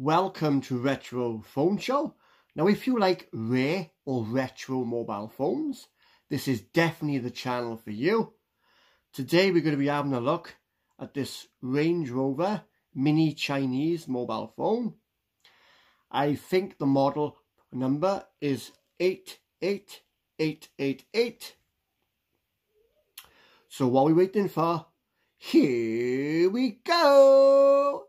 welcome to Retro Phone Show. Now if you like rare or retro mobile phones, this is definitely the channel for you. Today we're going to be having a look at this Range Rover Mini Chinese mobile phone. I think the model number is 88888. So what are we waiting for? Here we go!